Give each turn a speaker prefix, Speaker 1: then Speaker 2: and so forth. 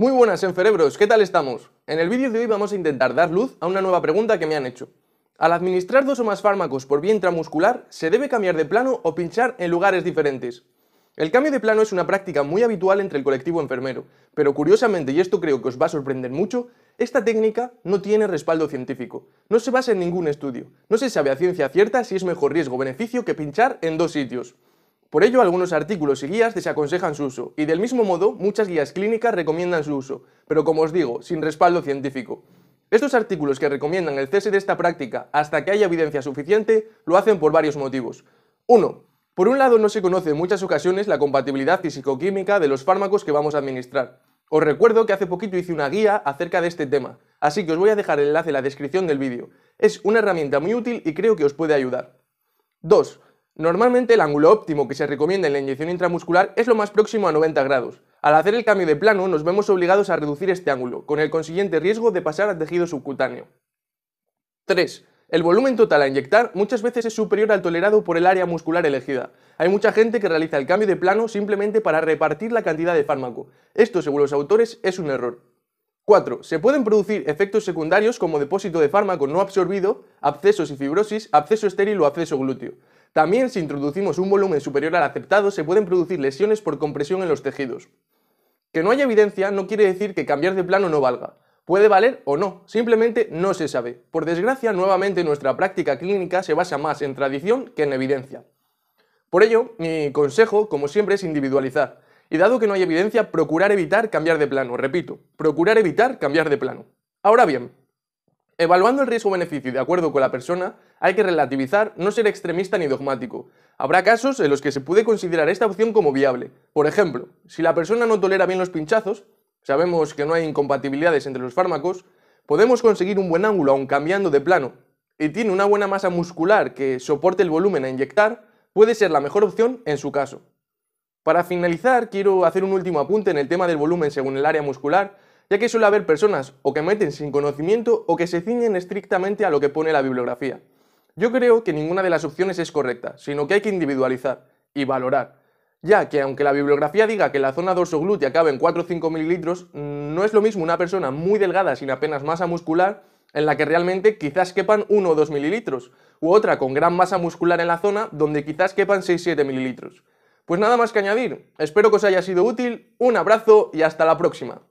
Speaker 1: Muy buenas enferebros, ¿qué tal estamos? En el vídeo de hoy vamos a intentar dar luz a una nueva pregunta que me han hecho. Al administrar dos o más fármacos por vía intramuscular, ¿se debe cambiar de plano o pinchar en lugares diferentes? El cambio de plano es una práctica muy habitual entre el colectivo enfermero, pero curiosamente, y esto creo que os va a sorprender mucho, esta técnica no tiene respaldo científico, no se basa en ningún estudio, no se sabe a ciencia cierta si es mejor riesgo-beneficio que pinchar en dos sitios. Por ello, algunos artículos y guías desaconsejan su uso, y del mismo modo, muchas guías clínicas recomiendan su uso, pero como os digo, sin respaldo científico. Estos artículos que recomiendan el cese de esta práctica hasta que haya evidencia suficiente lo hacen por varios motivos. 1. Por un lado, no se conoce en muchas ocasiones la compatibilidad físico-química de los fármacos que vamos a administrar. Os recuerdo que hace poquito hice una guía acerca de este tema, así que os voy a dejar el enlace en la descripción del vídeo. Es una herramienta muy útil y creo que os puede ayudar. 2. Normalmente el ángulo óptimo que se recomienda en la inyección intramuscular es lo más próximo a 90 grados. Al hacer el cambio de plano nos vemos obligados a reducir este ángulo, con el consiguiente riesgo de pasar al tejido subcutáneo. 3. El volumen total a inyectar muchas veces es superior al tolerado por el área muscular elegida. Hay mucha gente que realiza el cambio de plano simplemente para repartir la cantidad de fármaco. Esto, según los autores, es un error. 4. Se pueden producir efectos secundarios como depósito de fármaco no absorbido, abscesos y fibrosis, absceso estéril o absceso glúteo. También si introducimos un volumen superior al aceptado se pueden producir lesiones por compresión en los tejidos. Que no haya evidencia no quiere decir que cambiar de plano no valga. Puede valer o no, simplemente no se sabe. Por desgracia, nuevamente nuestra práctica clínica se basa más en tradición que en evidencia. Por ello, mi consejo, como siempre, es individualizar. Y dado que no hay evidencia, procurar evitar cambiar de plano. Repito, procurar evitar cambiar de plano. Ahora bien, Evaluando el riesgo-beneficio de acuerdo con la persona, hay que relativizar, no ser extremista ni dogmático. Habrá casos en los que se puede considerar esta opción como viable. Por ejemplo, si la persona no tolera bien los pinchazos, sabemos que no hay incompatibilidades entre los fármacos, podemos conseguir un buen ángulo aun cambiando de plano, y tiene una buena masa muscular que soporte el volumen a inyectar, puede ser la mejor opción en su caso. Para finalizar, quiero hacer un último apunte en el tema del volumen según el área muscular, ya que suele haber personas o que meten sin conocimiento o que se ciñen estrictamente a lo que pone la bibliografía. Yo creo que ninguna de las opciones es correcta, sino que hay que individualizar y valorar, ya que aunque la bibliografía diga que la zona dorsoglútea cabe en 4 o 5 mililitros, no es lo mismo una persona muy delgada sin apenas masa muscular en la que realmente quizás quepan 1 o 2 mililitros, u otra con gran masa muscular en la zona donde quizás quepan 6-7 mililitros. Pues nada más que añadir, espero que os haya sido útil, un abrazo y hasta la próxima.